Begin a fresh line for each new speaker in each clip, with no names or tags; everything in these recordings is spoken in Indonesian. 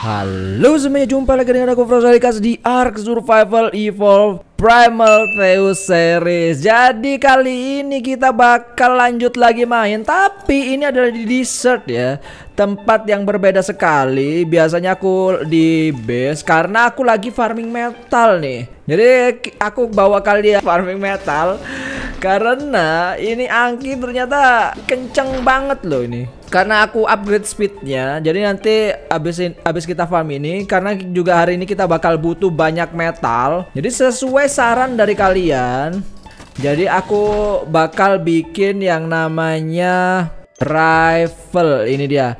Halo semuanya, jumpa lagi dengan aku Frosalikas di Ark Survival Evolve Primal Theus Series. Jadi kali ini kita bakal lanjut lagi main Tapi ini adalah di desert ya. Tempat yang berbeda sekali. Biasanya aku di base Karena aku lagi farming metal nih. Jadi aku bawa kalian farming metal Karena ini Angki ternyata kenceng banget loh ini karena aku upgrade speednya jadi nanti abis abis kita farm ini karena juga hari ini kita bakal butuh banyak metal. Jadi sesuai saran dari kalian jadi aku bakal bikin yang namanya rifle. Ini dia.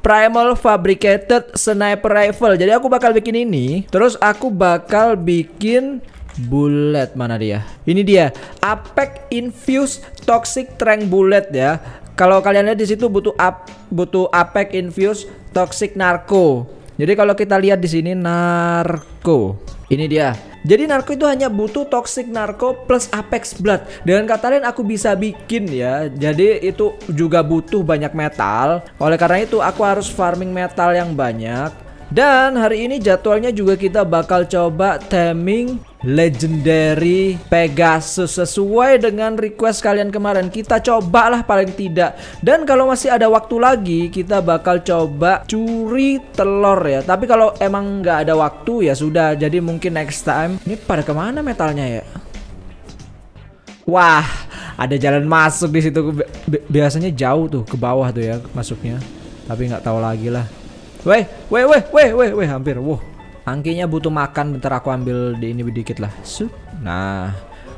Primal Fabricated Sniper Rifle. Jadi aku bakal bikin ini Terus aku bakal bikin bullet. Mana dia? Ini dia, Apex Infused Toxic Trank Bullet ya. Kalau kalian lihat di situ butuh up, butuh Apex Infused Toxic Narco. Jadi kalau kita lihat di sini narco. Ini dia. Jadi narco itu hanya butuh toxic narco plus apex blood. Dengan kata lain aku bisa bikin ya. Jadi itu juga butuh banyak metal. Oleh karena itu aku harus farming metal yang banyak. Dan hari ini jadwalnya juga kita bakal coba taming legendary Pegasus sesuai dengan request kalian kemarin. Kita cobalah paling tidak. Dan kalau masih ada waktu lagi, kita bakal coba curi telur ya. Tapi kalau emang nggak ada waktu ya sudah. Jadi mungkin next time. Ini pada ke mana metalnya ya? Wah, ada jalan masuk di situ. Biasanya jauh tuh ke bawah tuh ya masuknya. Tapi nggak tahu lagi lah. Weh, weh, weh, weh, weh, weh, hampir. Wow. Angkinya butuh makan, bentar aku ambil di ini sedikit lah. Sup. Nah,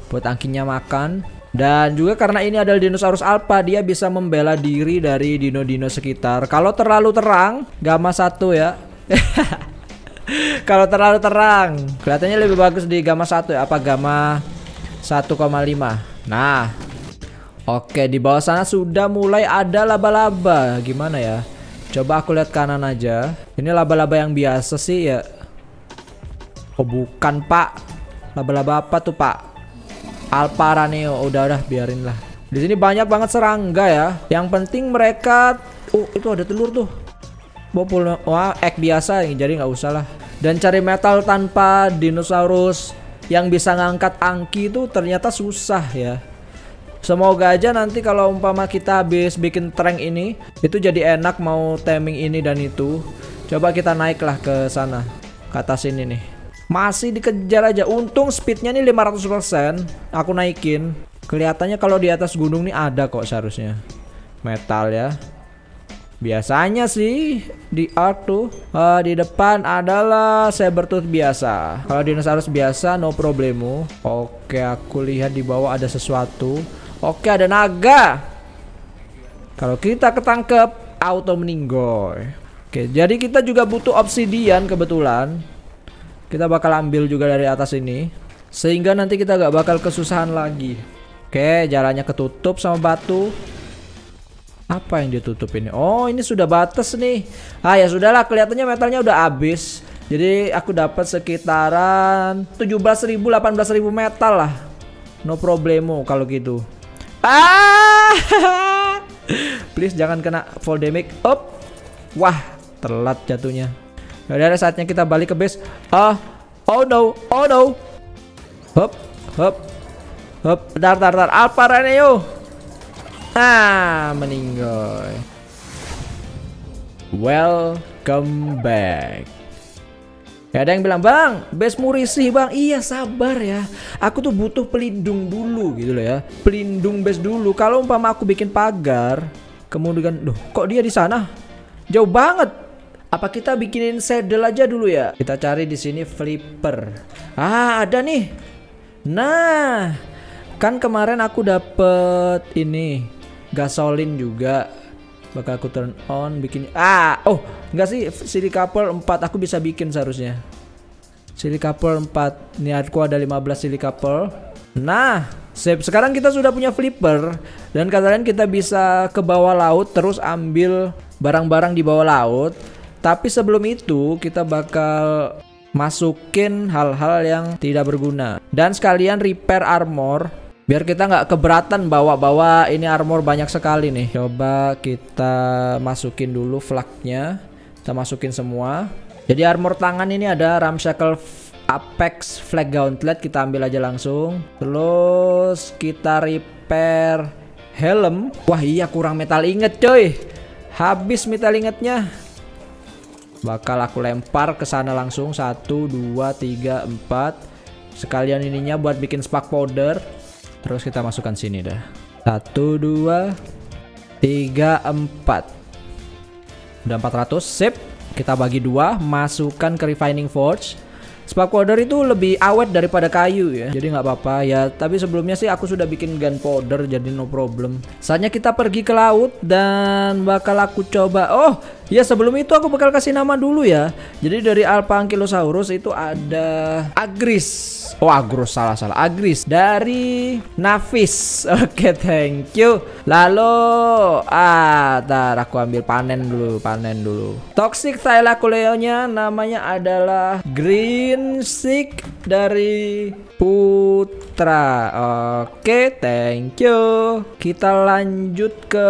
buat angkinya makan. Dan juga karena ini adalah dinosaurus alpha, dia bisa membela diri dari dino-dino sekitar. Kalau terlalu terang, gamma satu ya. Kalau terlalu terang, kelihatannya lebih bagus di gamma satu ya. Apa gamma 1,5? Nah, oke di bawah sana sudah mulai ada laba-laba. Gimana ya? Coba aku lihat kanan aja. Ini laba-laba yang biasa sih ya. Oh bukan pak. Laba-laba apa tuh pak? Alparaneo. Udah udah biarin lah. Di sini banyak banget serangga ya. Yang penting mereka. Oh itu ada telur tuh. Bopul. Wah egg biasa jadi nggak usah lah. Dan cari metal tanpa dinosaurus yang bisa ngangkat angki itu ternyata susah ya. Semoga aja nanti kalau umpama kita habis bikin trank ini itu jadi enak mau timing ini dan itu. Coba kita naiklah ke sana, ke atas ini nih. Masih dikejar aja. Untung speednya nih 500%. Aku naikin. Kelihatannya kalau di atas gunung nih ada kok seharusnya. Metal ya. Biasanya sih di art tuh uh, di depan adalah sabertooth biasa. Kalau dinosaurus biasa no problemu. Oke, aku lihat di bawah ada sesuatu. Oke ada naga. Kalau kita ketangkep Auto meninggoy. Oke jadi kita juga butuh obsidian kebetulan. Kita bakal ambil juga dari atas ini Sehingga nanti kita gak bakal kesusahan lagi. Oke jalannya ketutup sama batu. Apa yang ditutup ini? Oh ini sudah batas nih. Ah ya sudahlah kelihatannya metalnya udah habis. Jadi aku dapat sekitaran 17.000 18.000 metal lah. No problemo kalau gitu Ah, please jangan kena fall damage. Up, wah, telat jatuhnya. Ya udah saatnya kita balik ke base. Ah, oh no, oh no. Hop, hop, hop. Dar, dar, dar. Alpha Reneo. Ah, meninggal. Welcome back. Ya ada yang bilang, bang, basemu risih bang. Iya sabar ya. Aku tuh butuh pelindung dulu gitu loh ya. Pelindung base dulu. Kalau umpama aku bikin pagar, kemudian, duh, kok dia di sana? Jauh banget. Apa kita bikinin saddle aja dulu ya? Kita cari di sini flipper. Ah ada nih. Nah, kan kemarin aku dapet ini gasolin juga bakal aku turn on bikin ah oh enggak sih silica pearl 4 aku bisa bikin seharusnya. Silica pearl 4 niatku ada 15 silica pearl nah sip. Sekarang kita sudah punya flipper dan kalian kita bisa ke bawah laut terus ambil barang-barang di bawah laut. Tapi sebelum itu kita bakal masukin hal-hal yang tidak berguna. Dan sekalian repair armor Biar kita nggak keberatan bawa-bawa ini armor banyak sekali nih. Coba kita masukin dulu flagnya. Kita masukin semua. Jadi armor tangan ini ada Ramshackle Apex Flag Gauntlet kita ambil aja langsung. Terus kita repair helm. Wah iya kurang metal inget coy. Habis metal ingetnya. Bakal aku lempar ke sana langsung. Satu, dua, tiga, empat. Sekalian ininya buat bikin spark powder. Terus kita masukkan sini dah. Satu, dua, tiga, empat. Udah 400, sip. Kita bagi dua, masukkan ke refining forge. Spark powder itu lebih awet daripada kayu ya. Jadi nggak apa-apa ya. Tapi sebelumnya sih aku sudah bikin gunpowder jadi no problem. Saatnya kita pergi ke laut dan bakal aku coba. Oh, ya sebelum itu aku bakal kasih nama dulu ya. Jadi dari Alpha Ankylosaurus itu ada Agris. Oh Agros salah salah Agris dari Navis Oke okay, thank you Lalu Ah tar aku ambil panen dulu Panen dulu Toxic Thylacoleo-nya namanya adalah Green Sick dari Putra. Oke thank you. Kita lanjut ke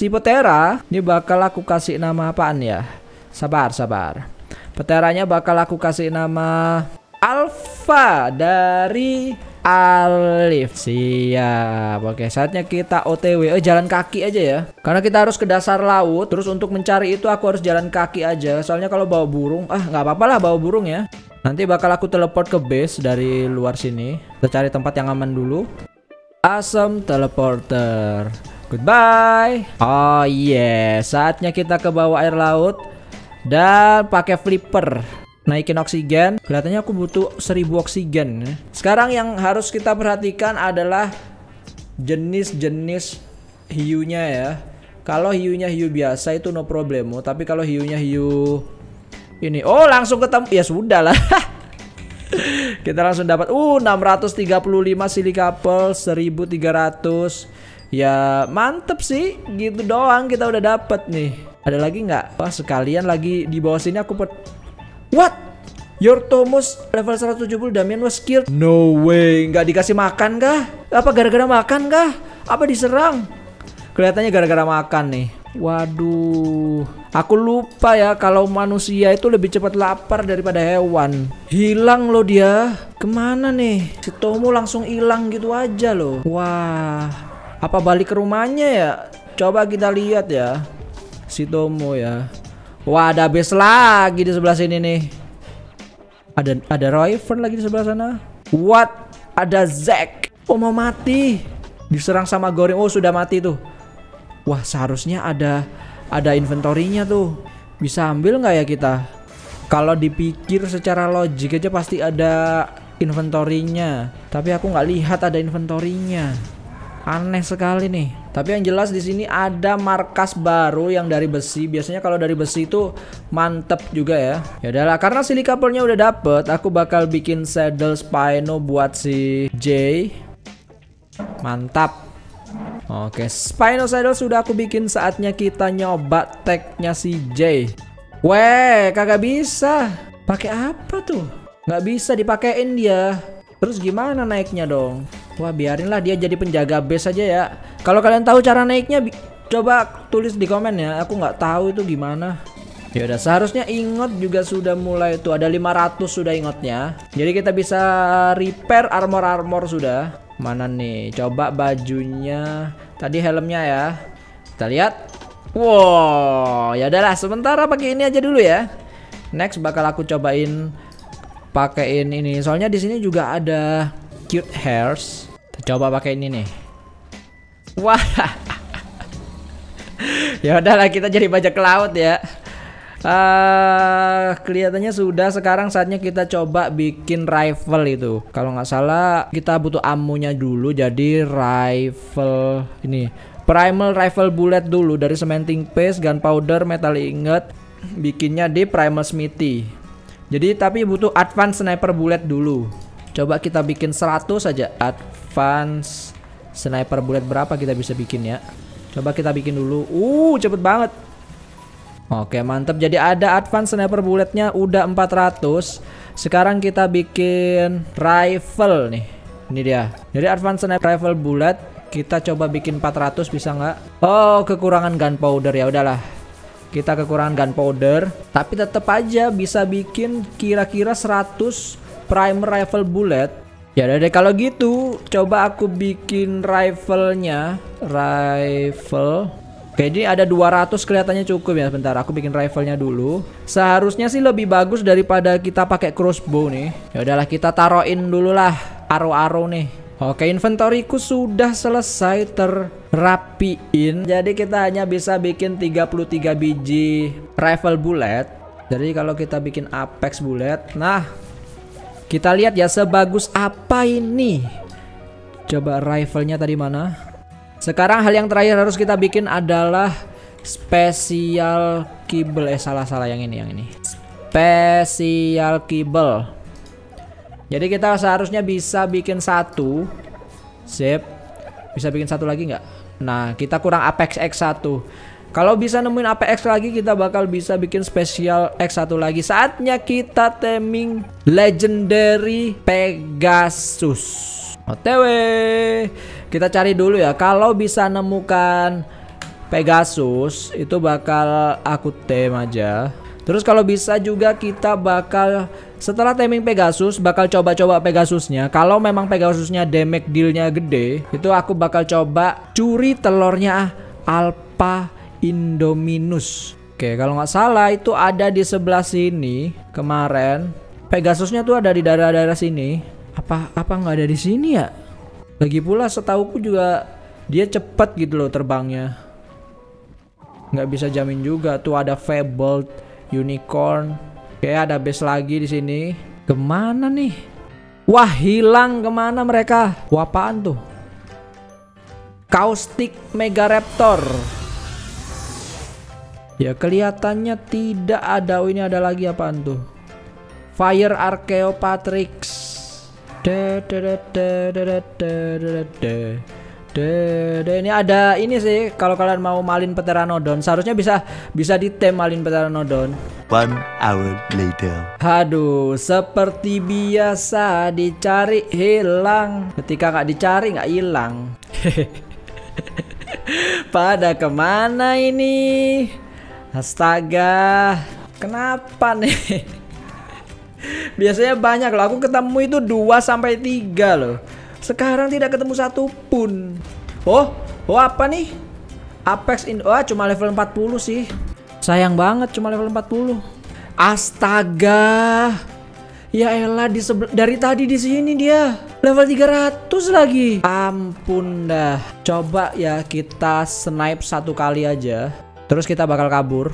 Cipotera Ini bakal aku kasih nama apaan ya? Sabar sabar. Peteranya bakal aku kasih nama Alpha dari Alif. Siap. Oke saatnya kita otw Eh jalan kaki aja ya. Karena kita harus ke dasar laut Terus untuk mencari itu aku harus jalan kaki aja. Soalnya kalau bawa burung Ah nggak apa-apa lah bawa burung ya Nanti bakal aku teleport ke base dari luar sini. Kita cari tempat yang aman dulu. Awesome teleporter. Goodbye. Oh yeah Saatnya kita ke bawah air laut Dan pakai flipper. Naikin oksigen. Kelihatannya aku butuh 1000 oksigen. Sekarang yang harus kita perhatikan adalah jenis-jenis hiunya ya. Kalau hiunya hiu biasa itu no problemo tapi kalau hiunya hiu ini oh langsung ketemu ya sudah lah kita langsung dapat uh 635 silika apple 1300 ya mantep sih gitu doang kita udah dapat nih ada lagi nggak wah sekalian lagi di bawah sini aku What? Your Thomas level 170 Damian was killed. No way, nggak dikasih makan kah? Apa gara-gara makan kah? Apa diserang? Kelihatannya gara-gara makan nih. Waduh, aku lupa ya kalau manusia itu lebih cepat lapar daripada hewan. Hilang loh dia. Ke mana nih? Si Tomo langsung hilang gitu aja loh. Wah, apa balik ke rumahnya ya? Coba kita lihat ya. Si Tomo ya. Wah, ada base lagi di sebelah sini nih. Ada ada Royford lagi di sebelah sana. What? Ada Zack. Oh, mau mati. Diserang sama Goreng. Oh, sudah mati tuh. Wah, seharusnya ada ada inventorinya tuh. Bisa ambil nggak ya kita? Kalau dipikir secara logik aja pasti ada inventorinya. Tapi aku nggak lihat ada inventorinya. Aneh sekali nih. Tapi yang jelas di sini ada markas baru yang dari besi. Biasanya kalau dari besi itu mantep juga ya. Ya udahlah, karena silikapelnya udah dapet, aku bakal bikin saddle spino buat si J. Mantap. Oke, spino saddle sudah aku bikin. Saatnya kita nyoba tagnya si J. Weh, kagak bisa. Pakai apa tuh? Nggak bisa dipakein dia. Terus gimana naiknya dong? Wah biarinlah dia jadi penjaga base aja ya. Kalau kalian tahu cara naiknya, coba tulis di komen ya. Aku nggak tahu itu gimana. Ya udah seharusnya ingot juga sudah mulai tuh ada 500 sudah ingotnya. Jadi kita bisa repair armor-armor sudah. Mana nih? Coba bajunya. Tadi helmnya ya. Kita lihat. Wow, ya udahlah sementara pakai ini aja dulu ya. Next bakal aku cobain pakaiin ini. Soalnya di sini juga ada cute hairs. Coba pakai ini nih. Wah. ya udahlah kita jadi bajak laut ya. Uh, kelihatannya sudah sekarang saatnya kita coba bikin rifle itu. Kalau nggak salah kita butuh amunya dulu jadi rifle ini primal rifle bullet dulu dari cementing paste, gunpowder, metal ingot. Bikinnya di primal smithy. Jadi tapi butuh advance sniper bullet dulu. Coba kita bikin 100 saja. Advance sniper bullet berapa kita bisa bikin ya? Coba kita bikin dulu. Uh, cepet banget. Oke, mantap. Jadi ada advance sniper bulletnya udah 400. Sekarang kita bikin rifle nih. Ini dia. Jadi advance sniper rifle bullet kita coba bikin 400 bisa nggak? Oh, kekurangan gunpowder ya udahlah. Kita kekurangan gunpowder, tapi tetap aja bisa bikin kira-kira 100 primer rifle bullet. Ya udah deh kalau gitu, coba aku bikin rifle-nya, rifle Oke, ini ada 200 kelihatannya cukup ya. Bentar, aku bikin rifle-nya dulu. Seharusnya sih lebih bagus daripada kita pakai crossbow nih. Ya udahlah, kita taruhin dulu lah arrow-arrow nih. Oke, inventoriku sudah selesai terapiin. Jadi kita hanya bisa bikin 33 biji rifle bullet. Jadi kalau kita bikin apex bullet, nah kita lihat ya sebagus apa ini. Coba rifle-nya tadi mana? Sekarang hal yang terakhir harus kita bikin adalah spesial kibel eh salah salah yang ini yang ini. Spesial kibel. Jadi kita seharusnya bisa bikin satu. Sip. Bisa bikin satu lagi nggak? Nah, kita kurang Apex X1. Kalau bisa nemuin Apex lagi kita bakal bisa bikin spesial X1 lagi. Saatnya kita teming legendary Pegasus. OTW. Kita cari dulu ya. Kalau bisa nemukan Pegasus itu bakal aku tem aja. Terus kalau bisa juga kita bakal setelah timing Pegasus bakal coba-coba Pegasusnya. Kalau memang Pegasusnya damage dealnya gede, itu aku bakal coba curi telurnya Alpha Indominus. Oke, kalau nggak salah itu ada di sebelah sini kemarin. Pegasusnya tuh ada di daerah-daerah sini. Apa apa nggak ada di sini ya? Lagi pula setauku juga dia cepet gitu loh terbangnya. Nggak bisa jamin juga. Tuh ada Fabled Unicorn. Kayak ada base lagi di sini. Ke mana nih? Wah hilang ke mana mereka? Wah apaan tuh? Caustic Mega Raptor. Ya kelihatannya tidak ada. Oh ini ada lagi apaan tuh? Fire Archaeopatrix. Ini ada ini sih kalau kalian mau malin pteranodon seharusnya bisa bisa ditem malin pteranodon.
One hour later.
Aduh, seperti biasa dicari hilang. Ketika nggak dicari nggak hilang. Pada ke mana ini? Astaga, kenapa nih? Biasanya banyak loh. Aku ketemu itu 2 sampai 3 loh. Sekarang tidak ketemu satu pun. Oh, oh apa nih? Apex in oh cuma level 40 sih. Sayang banget cuma level 40. Astaga. Ya elah di dari tadi di sini dia level 300 lagi. Ampun dah. Coba ya kita snipe satu kali aja. Terus kita bakal kabur.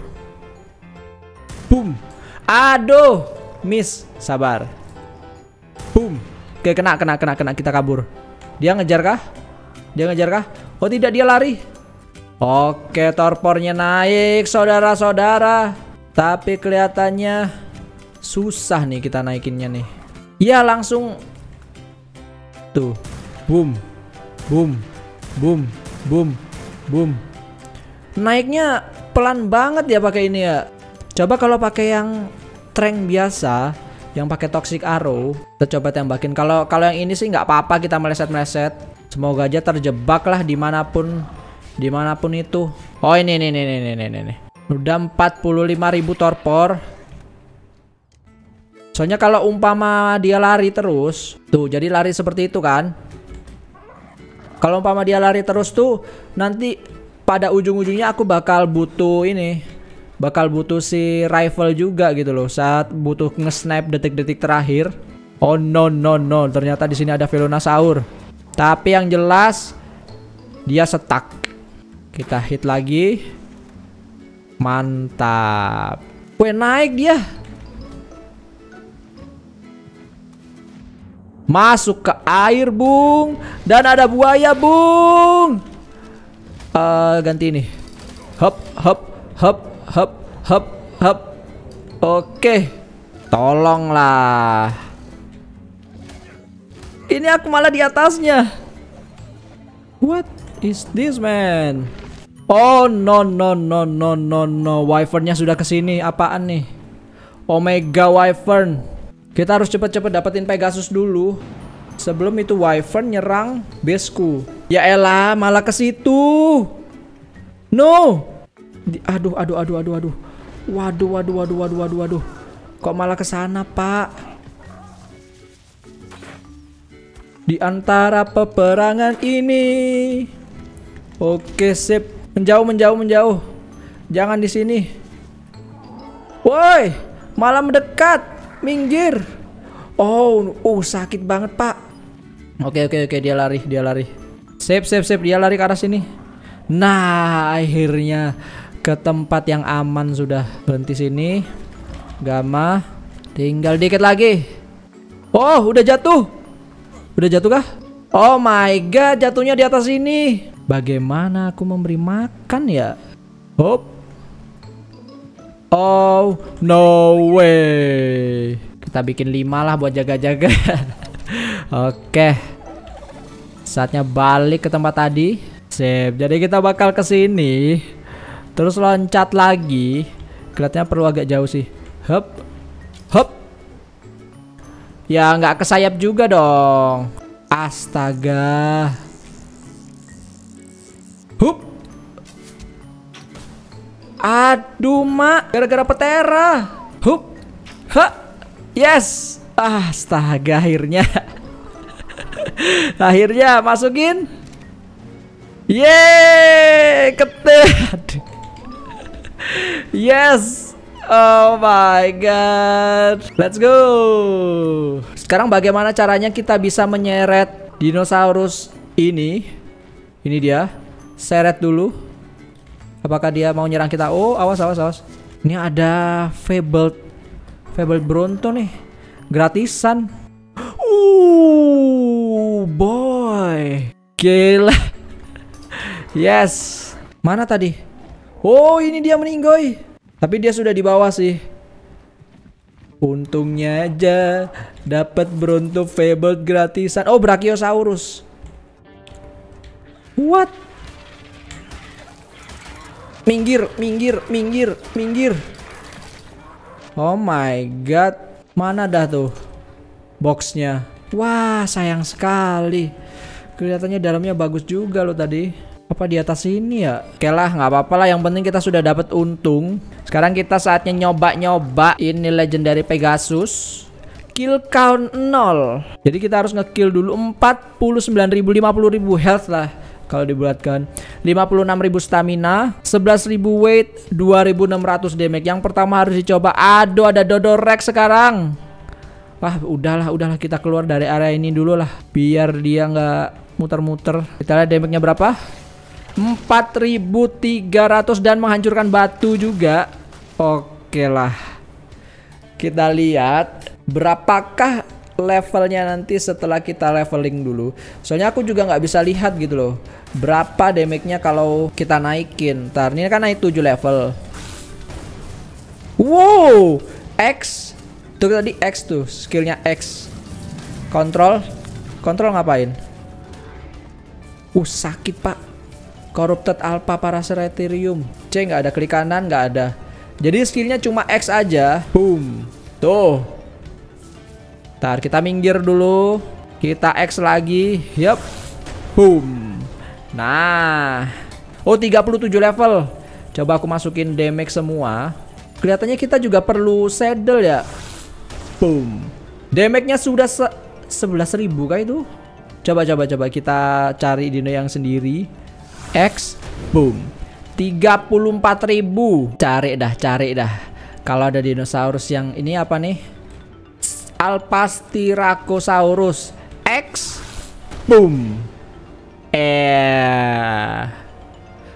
Boom. Aduh. Miss, sabar. Boom. Oke, kena, kena, kena, kena. Kita kabur. Dia ngejar kah? Dia ngejar kah? Oh tidak, dia lari. Oke, torpornya naik, saudara-saudara. Tapi kelihatannya susah nih kita naikinnya nih. Ya langsung tuh, boom, boom, boom, boom, boom. Naiknya pelan banget ya pakai ini ya. Coba kalau pakai yang Trank biasa yang pakai toxic arrow kita coba tembakin. Kalau kalau yang ini sih nggak apa-apa kita meleset meleset semoga aja terjebak lah di mana pun di mana pun itu. Oh ini ini ini ini ini ini udah 45.000 torpor. Soalnya kalau umpama dia lari terus tuh jadi lari seperti itu kan? Kalau umpama dia lari terus tuh nanti pada ujung-ujungnya aku bakal butuh ini bakal butuh si rifle juga gitu loh saat butuh nge-snipe detik-detik terakhir. Oh no no no, ternyata di sini ada Velonasaur. Tapi yang jelas dia setak. Kita hit lagi. Mantap. Weh naik dia. Masuk ke air, Bung. Dan ada buaya, Bung. Uh, ganti ini. Hop, hop, hop, hop, hop, hop. Oke. Tolonglah. Ini aku malah di atasnya. What is this, man? Oh, no, no, no, no, no, no. Wyvernnya sudah ke sini. Apaan nih? Omega Wyvern. Kita harus cepet-cepet dapetin Pegasus dulu. Sebelum itu Wyvern nyerang baseku. Ya elah, malah ke situ. No. Di, aduh, aduh, aduh, aduh, aduh. Waduh, waduh, waduh, waduh, waduh, waduh. Kok malah ke sana, Pak? Di antara peperangan ini. Oke, sip. Menjauh, menjauh, menjauh. Jangan di sini. Woi, malah mendekat. Minggir. Oh, oh sakit banget, Pak. Oke, oke, oke, dia lari, dia lari. Sip, sip, sip, dia lari ke arah sini. Nah, akhirnya ke tempat yang aman sudah. Berhenti sini. Gamma. Tinggal dikit lagi. Oh, udah jatuh. Udah jatuh kah? Oh my god, jatuhnya di atas ini. Bagaimana aku memberi makan ya? Hop. Oh, no way. Kita bikin lima lah buat jaga-jaga. Oke. Saatnya balik ke tempat tadi. Sip. Jadi kita bakal ke sini. Terus loncat lagi. Kelihatannya perlu agak jauh sih. Hop. Hop. Ya nggak kesayap juga dong. Astaga. Hup. Aduh, Mak. Gara-gara petera. Hup. Ha. Yes. Astaga, akhirnya. akhirnya masukin. Yeay, ketet. Yes. Oh my god. Let's go. Sekarang bagaimana caranya kita bisa menyeret dinosaurus ini? Ini dia. Seret dulu. Apakah dia mau nyerang kita? Oh, awas awas awas. Ini ada Fabled Fabled Bronto nih. Gratisan. Uh, boy. Gila. Yes. Mana tadi? Oh, ini dia meninggoy. Tapi dia sudah di bawah sih. Untungnya aja dapat Bronto Fabled gratisan. Oh, Brachiosaurus. What? Minggir, minggir, minggir, minggir. Oh my god. Mana dah tuh boxnya? Wah, sayang sekali. Kelihatannya dalamnya bagus juga loh tadi. Apa di atas sini ya? Oke lah, nggak apa-apa lah. Yang penting kita sudah dapat untung. Sekarang kita saatnya nyoba-nyoba ini legendary Pegasus. Kill count 0. Jadi kita harus ngekill dulu 49.000 50.000 health lah kalau dibulatkan 56.000 stamina 11.000 weight 2.600 damage yang pertama harus dicoba aduh ada Dodo Rex sekarang wah udahlah udahlah kita keluar dari area ini dulu lah biar dia nggak muter-muter kita lihat damage-nya berapa 4300 dan menghancurkan batu juga oke lah kita lihat berapakah levelnya nanti setelah kita leveling dulu. Soalnya aku juga nggak bisa lihat gitu loh. Berapa damage-nya kalau kita naikin. Ntar ini kan naik 7 level. Wow, X. Tuh tadi X tuh, skillnya X. Kontrol. Kontrol ngapain? Uh, sakit pak. Corrupted Alpha Paraceratherium. C nggak ada klik kanan nggak ada. Jadi skillnya cuma X aja. Boom. Tuh, Ntar kita minggir dulu. Kita X lagi. Yup. Boom. Nah. Oh 37 level. Coba aku masukin damage semua. Kelihatannya kita juga perlu saddle ya. Boom. Damage-nya sudah se 11.000 kah itu? Coba coba coba kita cari dino yang sendiri. X. Boom. 34.000. Cari dah, cari dah. Kalau ada dinosaurus yang ini apa nih? Alpastiracosaurus X Boom Eh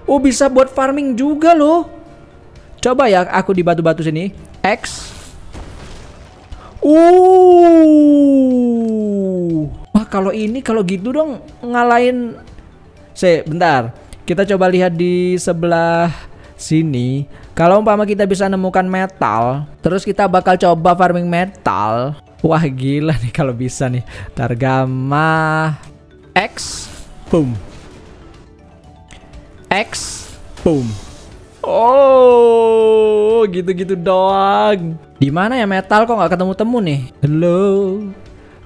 Oh bisa buat farming juga loh Coba ya aku di batu-batu sini X Uh Wah kalau ini kalau gitu dong ngalahin Se bentar Kita coba lihat di sebelah sini kalau umpama kita bisa nemukan metal terus kita bakal coba farming metal Wah gila nih kalau bisa nih. Targama X boom. X boom. Oh, gitu-gitu doang. Di mana ya metal kok nggak ketemu temu nih? Halo.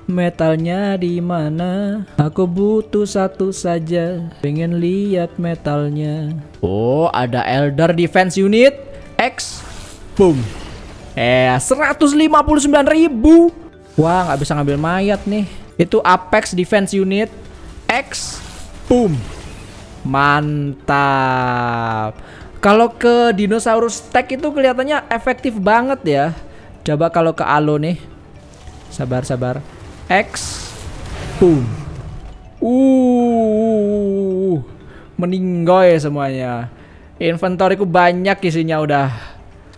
Metalnya di mana? Aku butuh satu saja. Pengen lihat metalnya. Oh, ada Elder Defense Unit X. Boom. Eh, 159.000 ribu. Wah, nggak bisa ngambil mayat nih. Itu Apex Defense Unit X. Boom. Mantap. Kalau ke dinosaurus tag itu kelihatannya efektif banget ya. Coba kalau ke Alo nih. Sabar, sabar. X. Boom. Uh. Meninggoy semuanya. Inventoriku banyak isinya udah.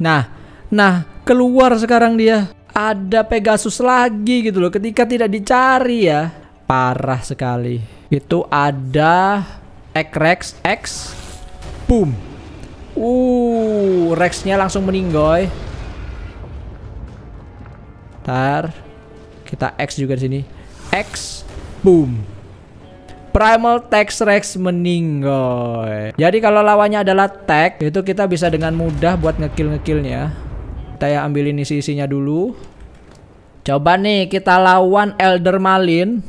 Nah, nah, keluar sekarang dia. Ada Pegasus lagi gitu loh ketika tidak dicari ya. Parah sekali. Itu ada X X. Boom. Uh, Rexnya langsung meninggoy. Tar. Kita X juga di sini. X. Boom. Primal Tex Rex meninggoy. Jadi kalau lawannya adalah tag, itu kita bisa dengan mudah buat ngekill-ngekillnya. Kita ya ambilin isi-isinya dulu. Coba nih kita lawan Elder Malin.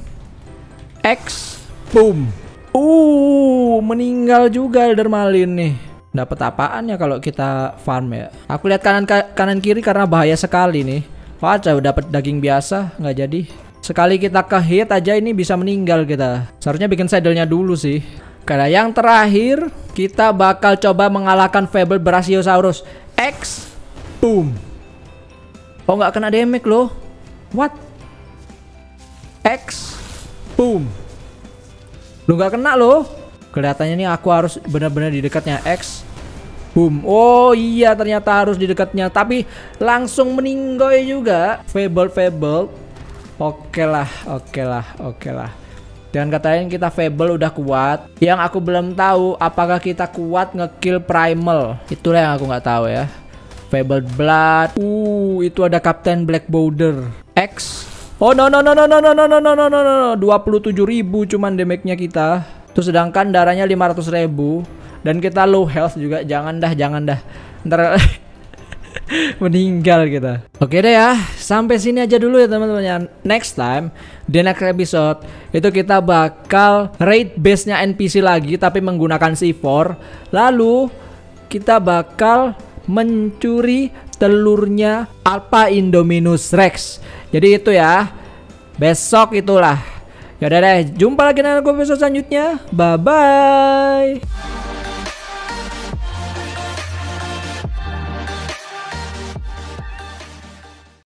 X. Boom. Uh, meninggal juga Elder Malin nih. Dapat apaan ya kalau kita farm ya? Aku lihat kanan kanan kiri karena bahaya sekali nih. Wah, dapat daging biasa, nggak jadi. Sekali kita ke hit aja ini bisa meninggal kita. Seharusnya bikin saddle-nya dulu sih. Karena yang terakhir kita bakal coba mengalahkan Fable Brachiosaurus X. Boom. Oh nggak kena damage loh. What? X. Boom. Lu nggak kena loh. Kelihatannya nih aku harus benar-benar di dekatnya X. Boom. Oh iya ternyata harus di dekatnya. Tapi langsung meninggoy juga. Fable Fable. Oke lah, oke lah, oke lah. Dan katanya kita Fable udah kuat. Yang aku belum tahu apakah kita kuat ngekill Primal. Itulah yang aku nggak tahu ya. Fable Blood. Uh, itu ada Captain Black Boulder. X. Oh no no no no no no no no no no no no 27.000 cuman damage-nya kita. Terus sedangkan darahnya 500.000 dan kita low health juga jangan dah jangan dah. Ntar meninggal kita. Oke deh ya sampai sini aja dulu ya teman-teman ya. Next time di next episode itu kita bakal raid base nya NPC lagi tapi menggunakan C4 lalu kita bakal mencuri telurnya Alpha Indominus Rex. Jadi itu ya besok itulah. Yaudah deh, jumpa lagi nanti episode selanjutnya. Bye-bye.